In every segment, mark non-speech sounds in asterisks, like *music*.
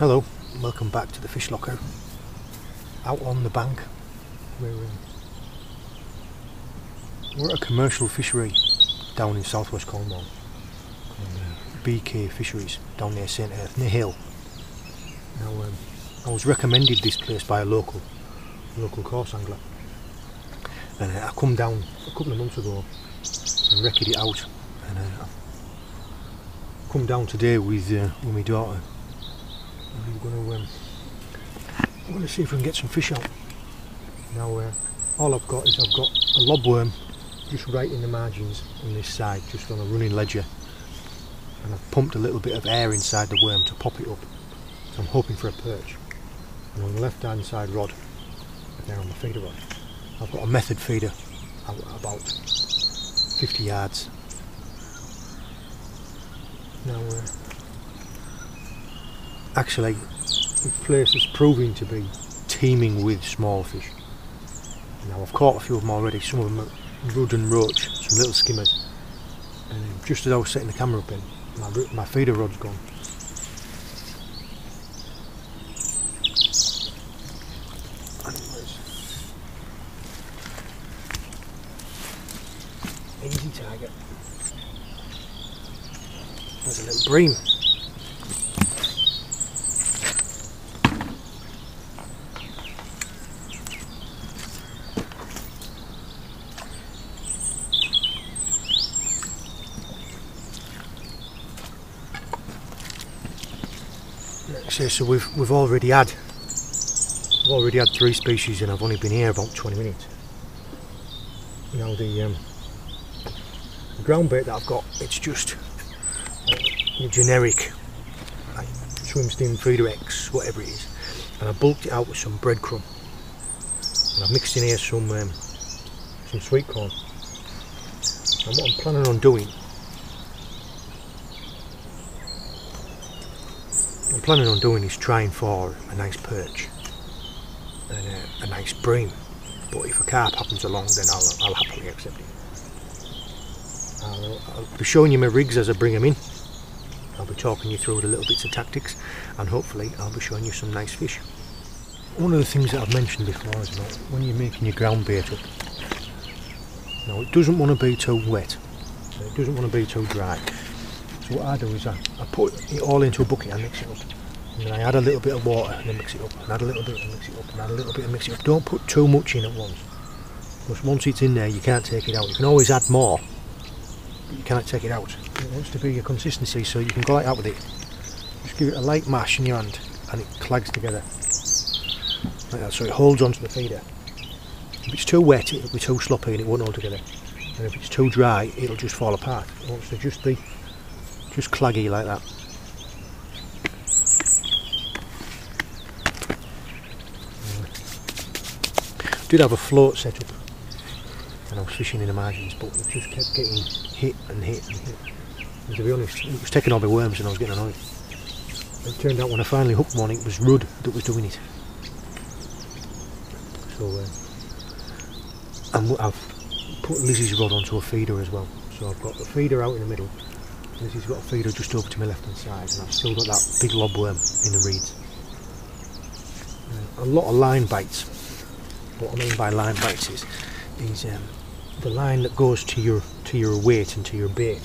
Hello, welcome back to the fish locker. Out on the bank, we're, we're at a commercial fishery down in southwest Cornwall, uh, BK Fisheries down near St Erth, near Hayle. Now, um, I was recommended this place by a local, local coarse angler, and uh, I come down a couple of months ago and wrecked it out, and uh, I've come down today with uh, with my daughter. Going to um, I'm going to see if we can get some fish out. Now, uh, all I've got is I've got a lobworm just right in the margins on this side, just on a running ledger, and I've pumped a little bit of air inside the worm to pop it up. So I'm hoping for a perch. And on the left hand side rod, there on the feeder rod, I've got a method feeder about 50 yards. Now, uh, actually, this place is proving to be teeming with small fish. Now, I've caught a few of them already, some of them are rudd and roach, some little skimmers. And um, just as I was setting the camera up in, my, my feeder rod's gone. Easy target. There's a little bream. So, we've we've already had we've already had three species and I've only been here about 20 minutes. Now the um, the ground bait that I've got it's just generic like Swim Stim feeder X whatever it is. And I bulked it out with some breadcrumb. And I've mixed in here some um, some sweet corn. And what I'm planning on doing planning on doing is trying for a nice perch and a, a nice bream. But if a carp happens along, then I'll, I'll happily accept it. I'll, I'll be showing you my rigs as I bring them in. I'll be talking you through the little bits of tactics, and hopefully I'll be showing you some nice fish. One of the things that I've mentioned before is about when you're making your ground bait up. Now it doesn't want to be too wet. It doesn't want to be too dry. So what I do is I, I put it all into a bucket and mix it up. And then I add a little bit of water and then mix it up. And add a little bit and mix it up. And add a little bit and mix it up. Don't put too much in at once. Because once it's in there you can't take it out. You can always add more. But you cannot take it out. It wants to be a consistency so you can go like that with it. Just give it a light mash in your hand and it clags together. Like that. So it holds onto the feeder. If it's too wet it'll be too sloppy and it won't hold together. And if it's too dry it'll just fall apart. It wants to just be just claggy like that. Did have a float set up and I was fishing in the margins but it just kept getting hit and hit and hit. And to be honest, it was taking all my worms and I was getting annoyed. It turned out when I finally hooked one it was Rudd that was doing it. So uh, I've put Lizzie's rod onto a feeder as well. So I've got the feeder out in the middle Lizzie's got a feeder just over to my left hand side and I've still got that big lob worm in the reeds. Uh, a lot of line bites. What I mean by line bites is, is um, the line that goes to your to your weight and to your bait.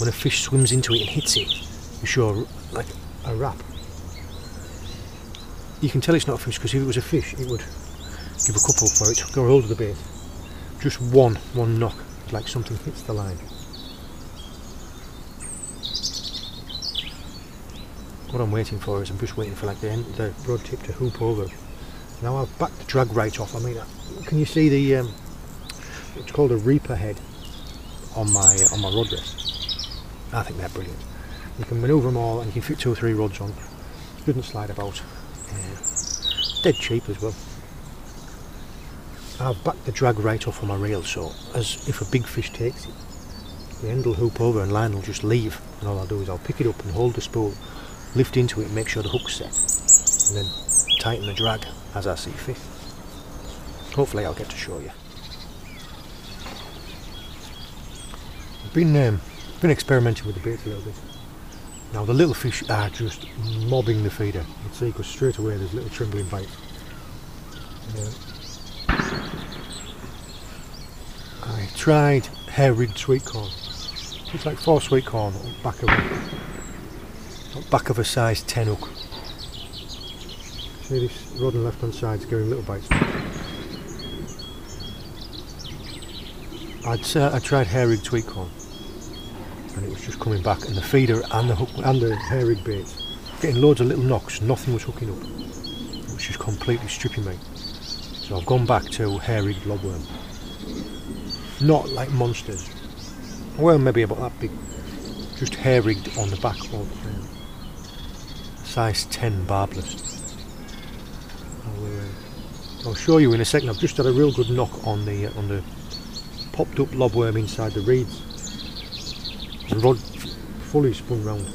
When a fish swims into it and hits it, you show like a rap. You can tell it's not a fish because if it was a fish, it would give a couple for it to go hold of the bait. Just one, one knock, like something hits the line. what I'm waiting for is I'm just waiting for like the end, the rod tip to hoop over. Now I've backed the drag rate off. I mean, uh, can you see the? Um, it's called a reaper head on my uh, on my rod rest. I think they're brilliant. You can manoeuvre them all, and you can fit two or three rods on. Doesn't slide about. Uh, dead cheap as well. I've backed the drag right off on my reel, so as if a big fish takes it, the end will hoop over and line will just leave. And all I'll do is I'll pick it up and hold the spool lift into it and make sure the hook's set and then tighten the drag as I see fit. Hopefully I'll get to show you. I've been, um, been experimenting with the bait a little bit. Now the little fish are just mobbing the feeder. You'll see because straight away there's little trembling bites. Uh, I tried hair rigged sweet corn. It's like four sweet corn back of a, back of a size 10 hook. See this rod on the left hand side is giving little bites. I'd, uh, I tried hair sweet corn and it was just coming back and the feeder and the hook and the hair rig bait getting loads of little knocks nothing was hooking up it was just completely stripping me. So I've gone back to hair rigged lobworm. Not like monsters. Well maybe about that big. Just hair rigged on the back of um, size 10 barbless I'll show you in a second I've just had a real good knock on the uh, on the popped up lobworm inside the reeds the rod fully spun round.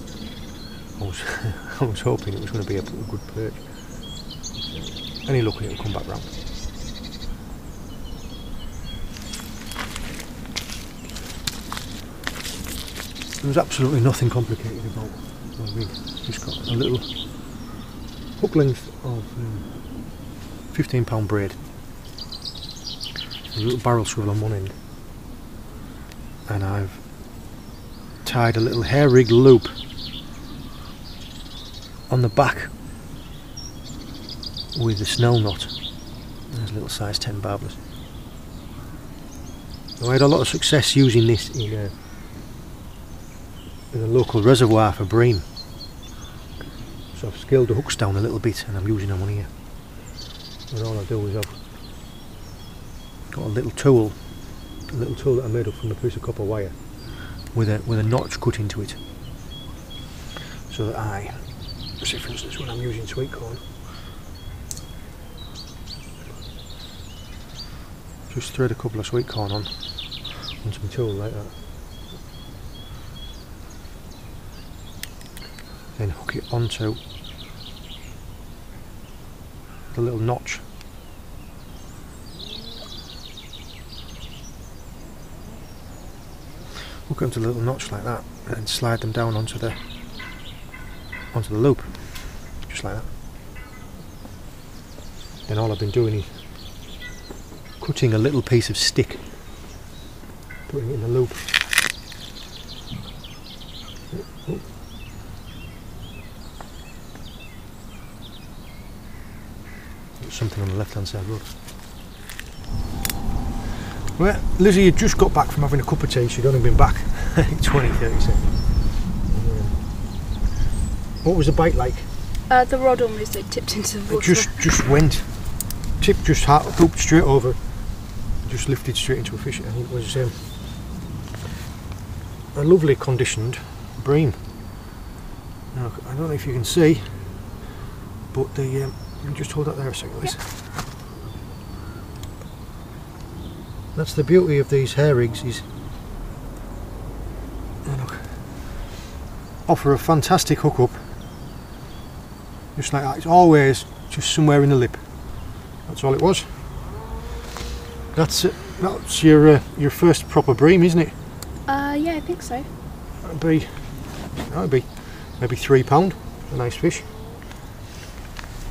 I was, *laughs* I was hoping it was going to be a, a good perch. Any luck it'll come back round. There was absolutely nothing complicated about my rig. Just got a little hook length of um, 15 pound braid. A little barrel swivel on one end. And I've tied a little hair rig loop on the back with a snell knot. There's a little size 10 barbless. I had a lot of success using this in a, in a local reservoir for bream. So I've scaled the hooks down a little bit and I'm using them on here. And all I do is I've got a little tool, a little tool that I made up from a piece of copper wire with a with a notch cut into it. So that I say for instance when I'm using sweet corn. Just thread a couple of sweet corn on onto my tool like that. Then hook it onto the little notch. Hook them to a little notch like that and slide them down onto the onto the loop just like that. Then all I've been doing is cutting a little piece of stick putting it in the loop something on the left hand side road well, Lizzie had just got back from having a cup of tea. She'd only been back *laughs* 20, 30 seconds. What was the bite like? Uh, the rod almost like, tipped into the water. It just, just went. Tip just hooked straight over. Just lifted straight into a fish. And it was um, a lovely conditioned bream. Now, I don't know if you can see, but the um, just hold that there a second, Liz. Yep. That's the beauty of these hair rigs is look, offer a fantastic hookup just like that. It's always just somewhere in the lip. That's all it was. That's it. That's your uh, your first proper bream, isn't it? Uh, yeah, I think so. That'd be that'd be maybe three pound. A nice fish.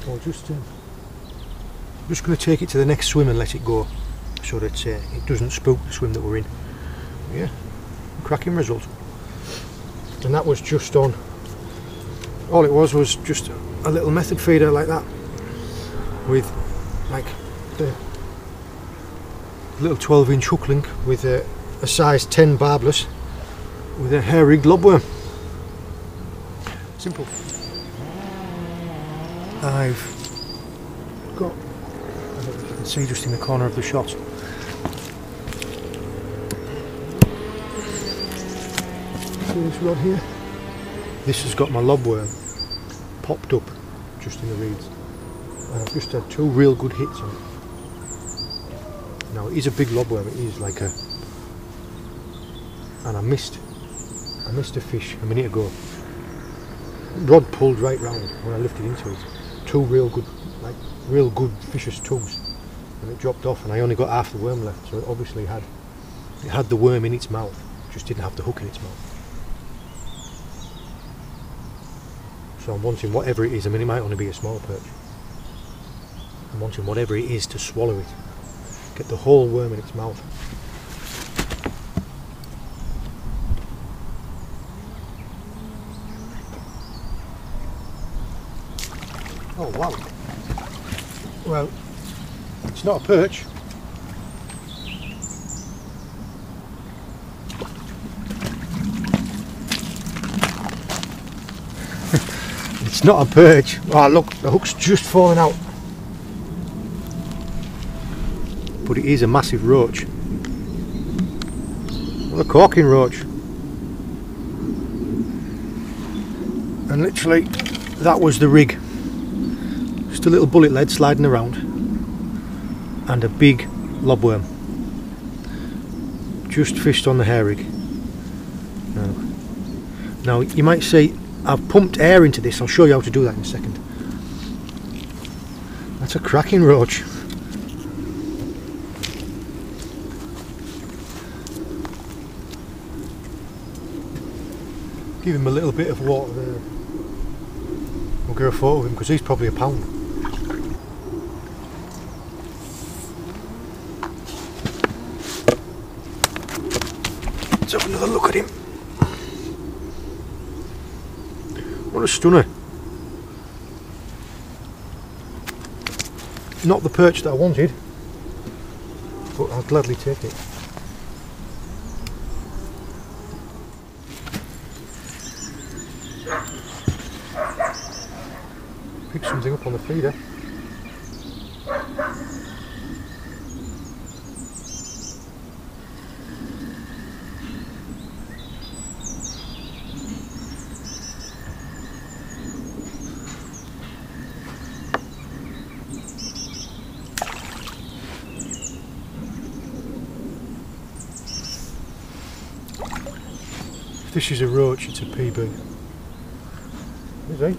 I'll just just going to take it to the next swim and let it go so that uh, it doesn't spook the swim that we're in. Yeah, cracking result. And that was just on, all it was was just a little method feeder like that with like the little 12 inch hook link with a, a size 10 barbless with a hair rigged lobworm. Simple. I've got, I don't know if you can see just in the corner of the shot, See this rod here? This has got my lobworm popped up just in the reeds. And I've just had two real good hits on it. Now it is a big lobworm, it is like a and I missed I missed a fish a minute ago. Rod pulled right round when I lifted into it. Two real good like real good fisher's tubes. And it dropped off and I only got half the worm left, so it obviously had it had the worm in its mouth, just didn't have the hook in its mouth. So I'm wanting whatever it is, I mean it might only be a small perch. I'm wanting whatever it is to swallow it. Get the whole worm in its mouth. Oh wow. Well, it's not a perch. *laughs* it's not a perch. Oh look, the hook's just falling out. But it is a massive roach. Well, a corking roach. And literally, that was the rig. Just a little bullet lead sliding around. And a big lobworm. Just fished on the hair rig. Now, now you might say, I've pumped air into this, I'll show you how to do that in a second. That's a cracking roach. Give him a little bit of water there. We'll get a photo of him because he's probably a pound. Have another look at him. What a stunner. Not the perch that I wanted, but I'll gladly take it. Pick something up on the feeder. This is a roach, it's a PB. Is he?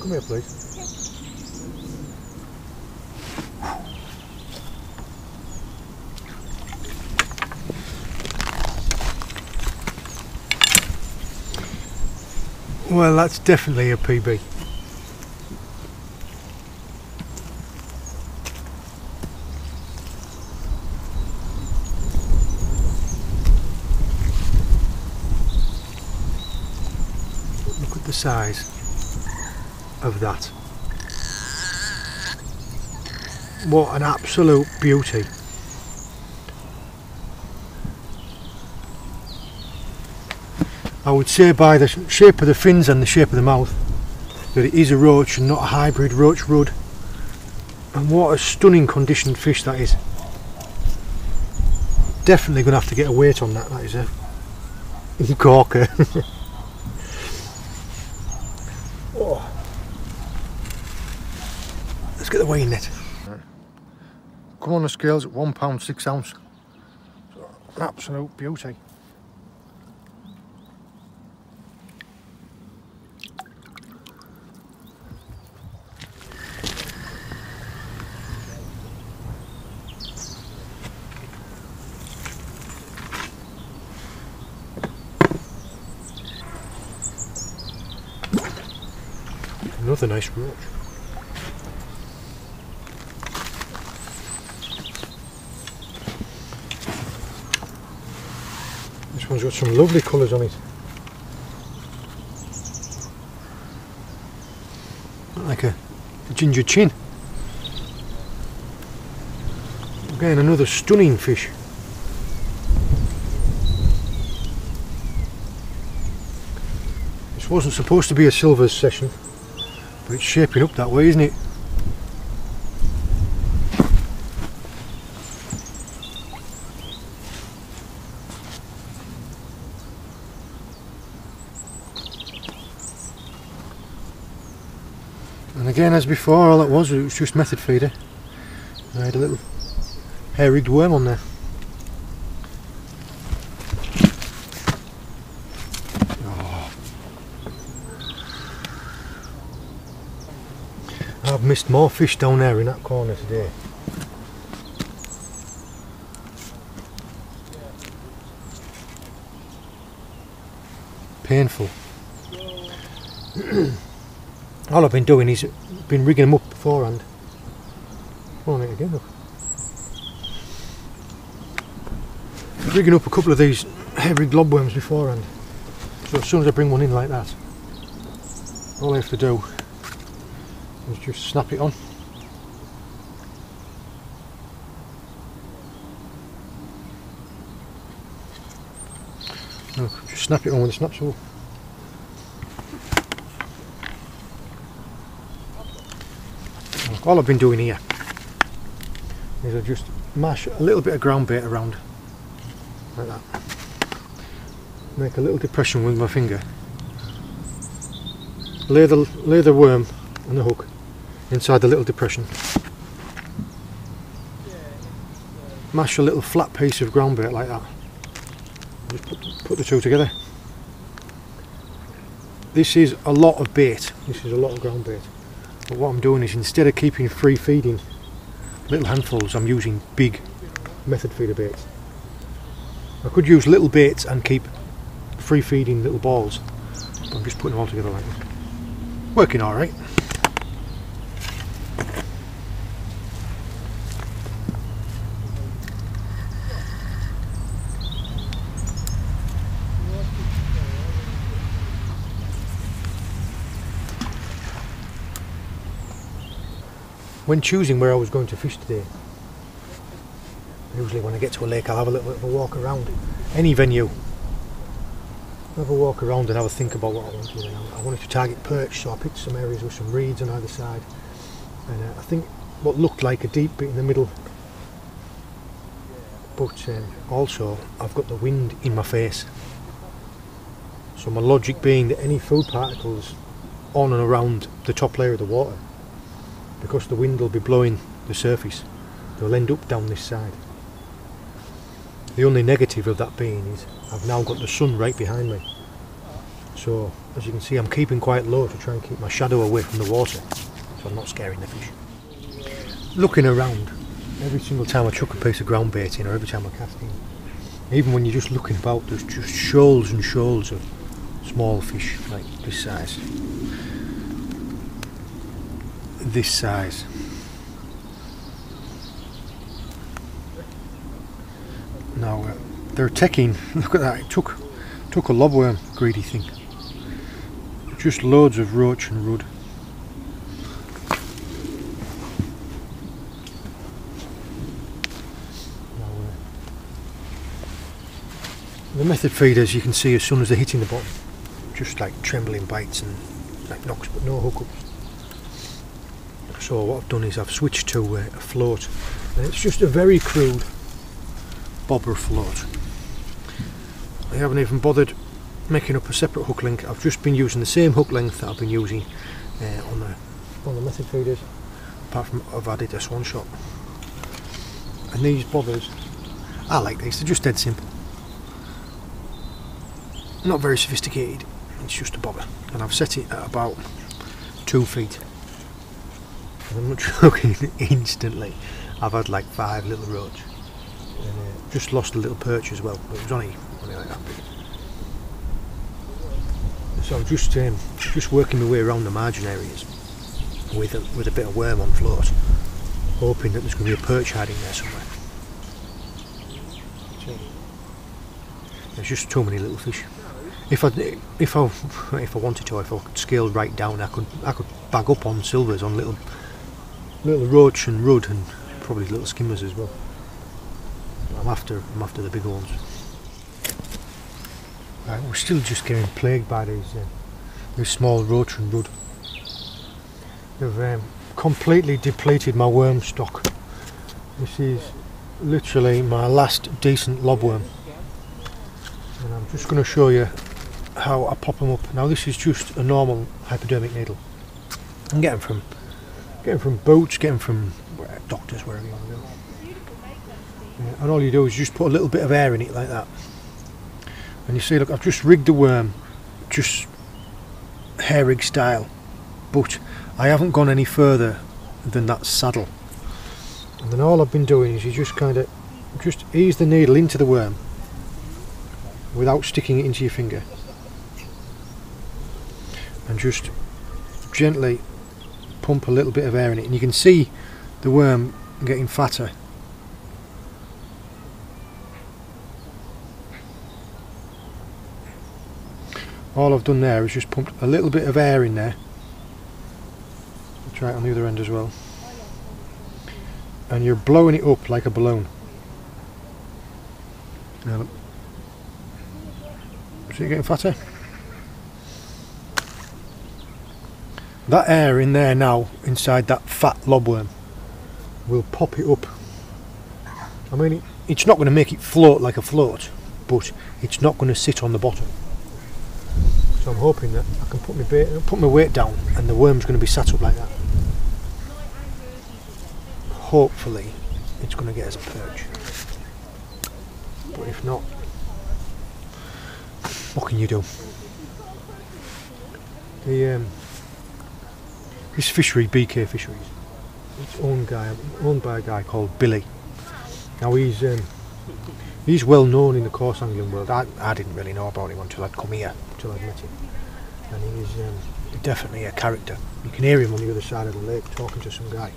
Come here, please. Well, that's definitely a PB. Size of that. What an absolute beauty. I would say by the shape of the fins and the shape of the mouth that it is a roach and not a hybrid roach rudd. And what a stunning conditioned fish that is. Definitely going to have to get a weight on that, that is a *laughs* corker. *laughs* Let's get the weighing net. Come on the scales at one pound six ounce. Absolute beauty. Another nice roach. This one's got some lovely colours on it. Like a, a ginger chin. Again, another stunning fish. This wasn't supposed to be a silvers session, but it's shaping up that way, isn't it? As before, all it was, it was just method feeder. I had a little hair rigged worm on there. I've missed more fish down there in that corner today. Painful. *clears throat* all I've been doing is been rigging them up beforehand. On it again. Look. Rigging up a couple of these heavy globworms beforehand. So as soon as I bring one in like that, all I have to do is just snap it on. Just snap it on with a snap saw. All I've been doing here is I just mash a little bit of ground bait around like that. Make a little depression with my finger. Lay the, lay the worm on the hook inside the little depression. Mash a little flat piece of ground bait like that. Just put, put the two together. This is a lot of bait. This is a lot of ground bait. But what I'm doing is instead of keeping free feeding little handfuls, I'm using big method feeder baits. I could use little baits and keep free feeding little balls, but I'm just putting them all together like this. Working alright. When choosing where I was going to fish today, usually when I get to a lake I'll have a little bit of a walk around any venue. Have a walk around and have a think about what I want to do. I wanted to target perch, so I picked some areas with some reeds on either side. And uh, I think what looked like a deep bit in the middle. But um, also, I've got the wind in my face. So my logic being that any food particles on and around the top layer of the water because the wind will be blowing the surface. They'll end up down this side. The only negative of that being is I've now got the sun right behind me. So as you can see I'm keeping quite low to try and keep my shadow away from the water so I'm not scaring the fish. Looking around every single time I chuck a piece of ground bait in or every time I cast in even when you're just looking about there's just shoals and shoals of small fish like this size this size. Now uh, they're taking. *laughs* Look at that! It took took a lobworm, greedy thing. Just loads of roach and rudd. Uh, the method feeders you can see as soon as they're hitting the bottom, just like trembling bites and like knocks, but no hookups so what I've done is I've switched to uh, a float. And it's just a very crude bobber float. I haven't even bothered making up a separate hook link. I've just been using the same hook length that I've been using uh, on the on the method feeders apart from I've added a swan shot. And these bobbers I like these. They're just dead simple. Not very sophisticated. It's just a bobber. And I've set it at about two feet I'm not *laughs* joking, instantly I've had like five little roach. And uh, just lost a little perch as well, but it was only, only like that big. So I'm just um, just working my way around the margin areas with a, with a bit of worm on float, hoping that there's going to be a perch hiding there somewhere. There's just too many little fish. If I if I *laughs* if I wanted to, if I could scale right down, I could I could bag up on silvers on little little roach and rudd and probably little skimmers as well. I'm after I'm after the big ones. Right, we're still just getting plagued by these uh, these small roach and rudd. They've um, completely depleted my worm stock. This is literally my last decent lobworm. And I'm just going to show you how I pop them up. Now this is just a normal hypodermic needle. I'm getting from Get them from boats, get them from doctors, wherever you want to go. Yeah, and all you do is just put a little bit of air in it like that. And you see, look, I've just rigged the worm, just hair rig style, but I haven't gone any further than that saddle. And then all I've been doing is you just kind of just ease the needle into the worm without sticking it into your finger. and just gently pump a little bit of air in it and you can see the worm getting fatter all I've done there is just pumped a little bit of air in there try it on the other end as well and you're blowing it up like a balloon now. See it getting fatter? That air in there now, inside that fat lobworm, will pop it up. I mean, it, it's not going to make it float like a float, but it's not going to sit on the bottom. So I'm hoping that I can put my bait, put my weight down, and the worm's going to be sat up like that. Hopefully, it's going to get us a perch. But if not, what can you do? The um, this fishery, BK Fisheries, it's owned guy owned by a guy called Billy. Now he's um, he's well known in the coarse angling world. I, I didn't really know about him until I'd come here, until I'd met him, and he's um, definitely a character. You can hear him on the other side of the lake talking to some guy.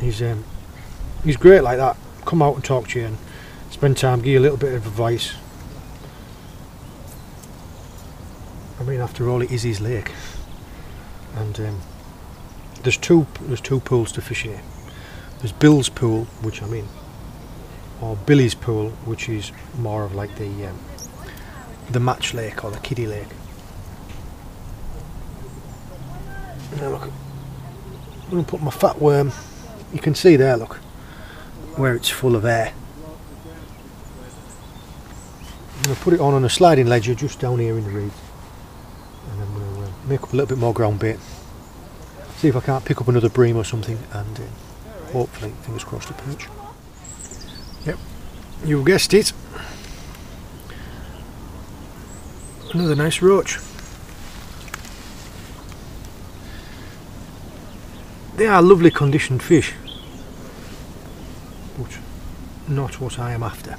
He's um, he's great like that. Come out and talk to you and spend time, give you a little bit of advice. I mean, after all, it is his lake, and um, there's two there's two pools to fish here. There's Bill's pool, which I'm in, or Billy's pool, which is more of like the um, the match lake or the kiddie lake. Now look, I'm going to put my fat worm. You can see there, look, where it's full of air. I'm going to put it on on a sliding ledger just down here in the reeds, and I'm to uh, make up a little bit more ground bait see if I can't pick up another bream or something and uh, hopefully, fingers crossed, a perch. Yep, you guessed it. Another nice roach. They are lovely conditioned fish, but not what I am after.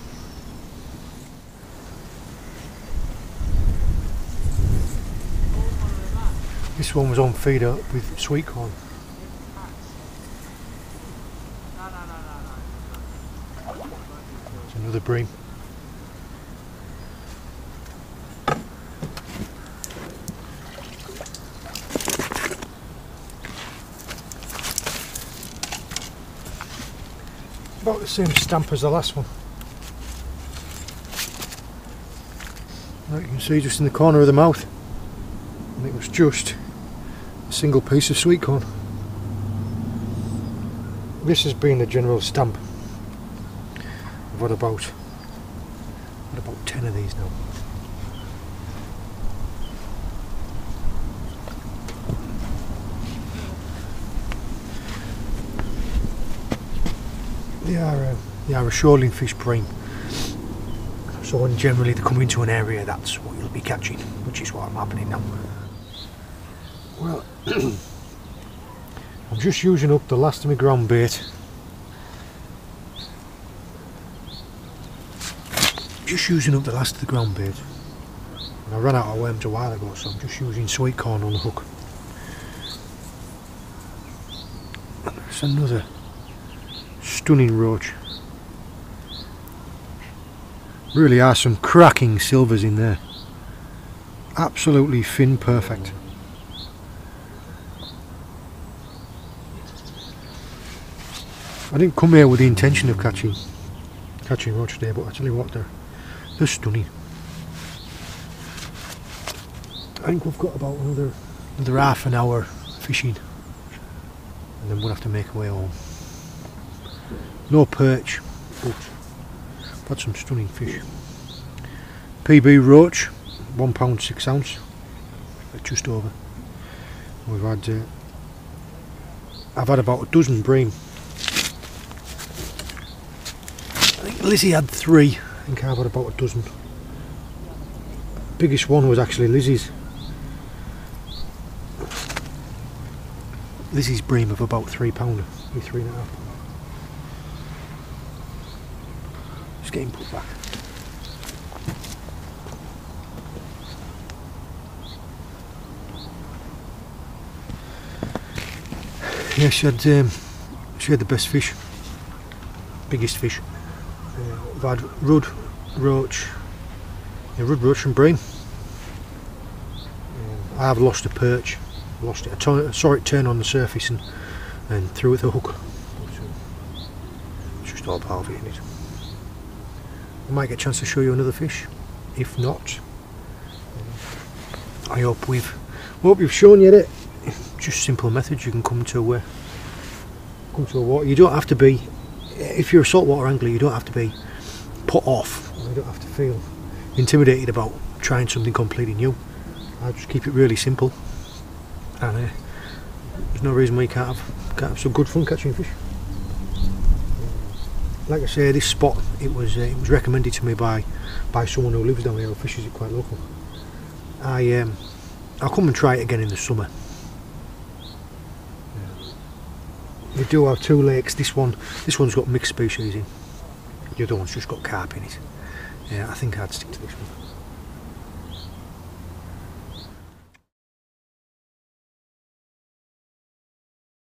This one was on feeder with sweet corn. Another bream. About the same stamp as the last one. Like you can see just in the corner of the mouth. And it was just single piece of sweet corn. This has been the general stamp. I've had about, had about 10 of these now. They are, uh, they are a shoaling fish bream. So when generally they come into an area, that's what you'll be catching, which is what I'm happening now. Well, I'm just using up the last of my ground bait. Just using up the last of the ground bait. And I ran out of worms a while ago, so I'm just using sweet corn on the hook. It's another stunning roach. Really are some cracking silvers in there. Absolutely fin perfect. I didn't come here with the intention of catching catching roach today, but I tell you what, they're they're stunning. I think we've got about another another half an hour fishing, and then we'll have to make our way home. No perch, but had some stunning fish. PB roach, one pound six ounce, just over. We've had uh, I've had about a dozen bream Lizzie had three, I think I've had about a dozen. Biggest one was actually Lizzie's. Lizzie's bream of about three pounder, maybe three and a half. Just getting put back. Yeah, she had um, she had the best fish, biggest fish. We've had rudd, roach, yeah, rudd, roach, and bream. I have lost a perch, lost it. I saw it turn on the surface and and threw it the hook. It's just all part of it, isn't it? I might get a chance to show you another fish. If not, I hope we've hope we've shown you that just simple methods you can come to uh, come to a water. You don't have to be if you're a saltwater angler. You don't have to be put off. You don't have to feel intimidated about trying something completely new. I just keep it really simple, and uh, there's no reason why you can't have can't have some good fun catching fish. Like I say, this spot it was uh, it was recommended to me by by someone who lives down here who fishes it quite local. I um, I'll come and try it again in the summer. We do have two lakes. This one, this one's got mixed species in. The other one's just got carp in it. Yeah, I think I'd stick to this one.